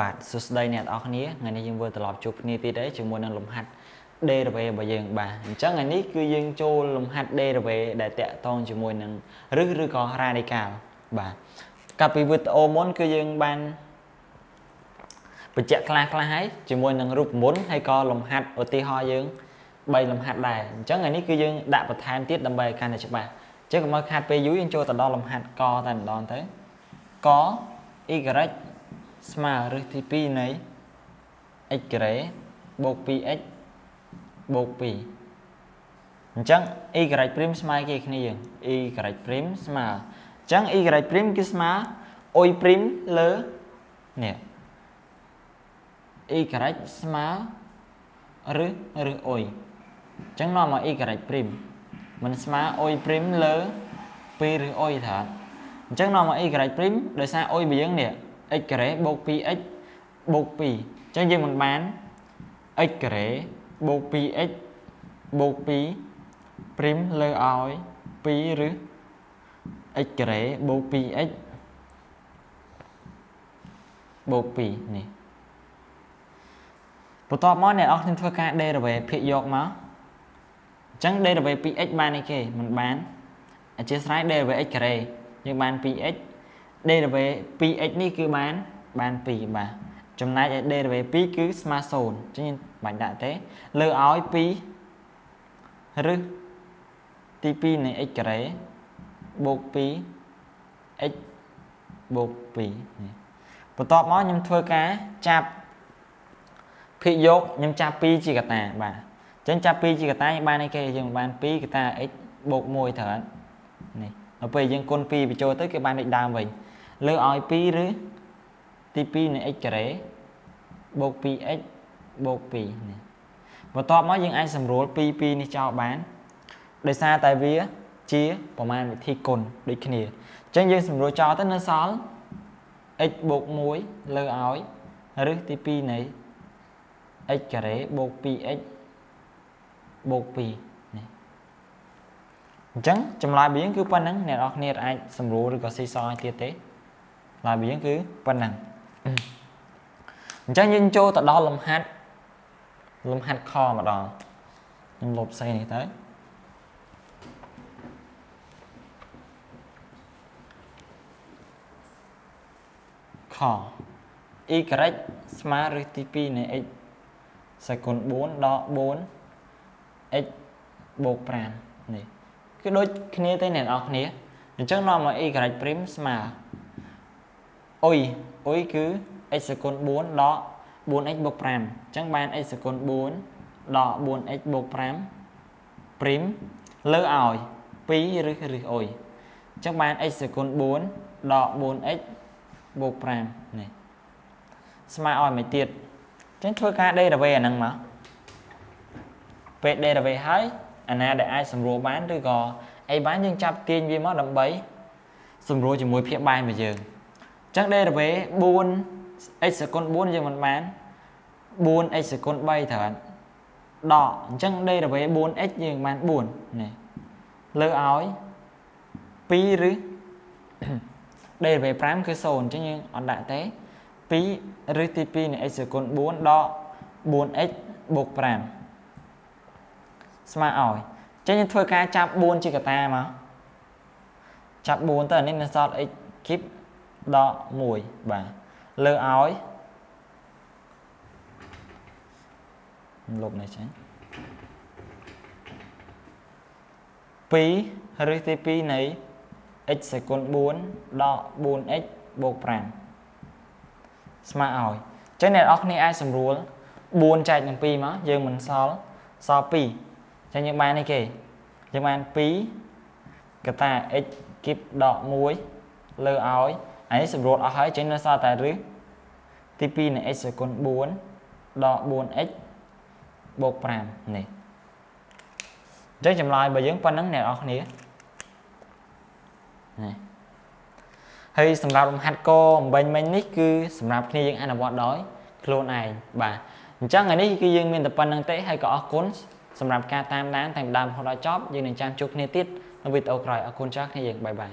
បាទសួស្តីអ្នកនរគ្នាថ្ងៃនេះយើងវិលត្រឡប់ជួបគ្នាទៀតដែរជាមួយនឹងលំហាត់ derivative របស់យើងបាទអញ្ចឹងថ្ងៃនេះគឺយើងចូលលំហាត់ derivative ដែលតាក់ទងជាមួយនឹងឬឬក៏ radical បាទកាលពីវីដេអូមុនគឺយើងបានបញ្ជាក់ខ្លះខ្លះហើយជាមួយនឹងរូបមន្តហើយក៏លំហាត់ឧទាហរណ៍យើង3លំហាត់ដែរអញ្ចឹងថ្ងៃនេះគឺយើងដាក់បន្ថែមទៀតដើម្បីឲ្យកាន់តែច្បាស់អញ្ចឹងកុំឲ្យខាត់ពេលយូរយើងចូលទៅដល់លំហាត់កតែម្ដងទៅក y ស្មើឬទី2នៃ x ការ៉េបូក 2x បូក2អញ្ចឹង y ព្រីមស្មើគេគ្នាយើង y ព្រីមស្មើអញ្ចឹង y ព្រីមគឺស្មើអុយព្រីមលើនេះ y ស្មើឬឬអុយអញ្ចឹងនាំមក y ព្រីមមិនស្មើអុយព្រីមលើ2ឬអុយថាអញ្ចឹងនាំមក y ព្រីមដោយសារអុយរបស់យើងនេះ x ការ៉េបូក 2x បូក2អញ្ចឹងយើងមិនបាន x ការ៉េបូក 2x បូក2ព្រីមលើឲ្យ2ឬ x ការ៉េបូក 2x បូក2នេះបន្ទាប់មកអ្នកនរគ្នាធ្វើការ derivative ភាគយកមកអញ្ចឹង derivative 2x បានអីគេមិនបានអធិស្ឋាន derivative x ការ៉េយើងបាន 2x derivative 2x នេះគឺបានបាន2បាទចំណែកឯ derivative 2គឺស្មើ0អញ្ចឹងបាច់ដាក់ទេលើឲ្យ2ឬទី2នៃ x ការ៉េបូក 2x បូក2នេះបន្ទាប់មកខ្ញុំធ្វើការចាប់ភាគយកខ្ញុំចាប់2ជាកតាបាទអញ្ចឹងចាប់2ជាកតាយើងបានអីគេយើងបាន2កតា x បូក1ត្រូវនេះដល់ពេលយើងគុណ2បញ្ចូលទៅគេបានលេខដើមវិញ លើឲ្យ2ឬទី2នៃ x ការ៉េបូក 2x បូក2នេះបន្ទាប់មកយើងអាចសម្រួល2 2នេះចោលបានដោយសារតែវាជាប្រមាណវិធីគុណដូចគ្នាអញ្ចឹងយើងសម្រួលចោលទៅនៅសល់ x បូក1លើឲ្យឬទី2នៃ x ការ៉េបូក 2x បូក2នេះអញ្ចឹងចម្លើយរបស់យើងគឺប៉ុណ្្នឹងអ្នកនរគ្នាអាចសម្រួលឬក៏ស៊ីសឲ្យទៀតទេ ឡើយវាគឺប៉ុណ្ណឹងអញ្ចឹងយើងចូលទៅដល់លំហាត់លំហាត់ខម្ដងខ្ញុំលុបផ្សេងនេះទៅខ y ស្មើឬទី2នៃ x សេគុណ4ដក 4x បូក5នេះគឺដូចគ្នាទេអ្នកនរគ្នាអញ្ចឹងនាំមក y' ព្រីមស្មើ អុយអុយគឺ x សេគុណ4ដក 4x បូក5អញ្ចឹងបាន x សេគុណ4ដក 4x បូក5ព្រីមលើឲ្យ2ឬឬអុយអញ្ចឹងបាន x សេគុណ4ដក 4x បូក5នេះស្មើឲ្យមួយទៀតអញ្ចឹងធ្វើការ derivative អាហ្នឹងមកពេល derivative ហើយអាណាដែលអាចសម្រួលបានឬក៏អីបានយើងចាប់ទាញវាមកដើម្បីសម្រួលជាមួយភាពបែនរបស់យើង អញ្ចឹង derivative 4x សេគុណ4យើងមិនបាន 4x សេគុណ3ត្រូវដកអញ្ចឹង derivative 4x យើងបាន4នេះលើឲ្យ2ឬ derivative 5គឺ0អញ្ចឹងយើងអត់ដាក់ទេ2ឬទី2នៃ x សេគុណ4ដក 4x បូក5ស្មើឲ្យអញ្ចឹងយើងធ្វើការចាប់4ជាកតាមកចាប់4ទៅអានេះនៅសល់ x គីប ដក1បាទលើឲ្យលុបនេះចា2ឬទី2នៃ x សេគុណ4ដក 4x បូក5ស្មើឲ្យអញ្ចឹងអ្នកនរគ្នាអាចសម្រួល4ចែកនឹង2មកយើងមិនសល់សល់2អញ្ចឹងយើងបានអីគេយើងបាន2កតា x គីបដក1លើឲ្យ អានេះសម្រួលអស់ហើយចេញនៅសល់តែឬទី2នៃ x សេគុណ4ដក 4x បូក5នេះអញ្ចឹងចម្លើយរបស់យើងប៉ុណ្ណឹងអ្នកនរគ្នានេះហើយសម្រាប់លំហាត់កអំបញ្ញមិញនេះគឺសម្រាប់គ្នាយើងអនុវត្តដោយខ្លួនឯងបាទអញ្ចឹងថ្ងៃនេះគឺយើងមានតែប៉ុណ្្នឹងទេហើយក៏អរគុណសម្រាប់ការតាមដានតាំងពីដើមរហូតដល់ចប់យើងនឹងចាំជួបគ្នាទៀតនៅវីដេអូក្រោយអរគុណចាស់គ្នាយើងបាយបាយ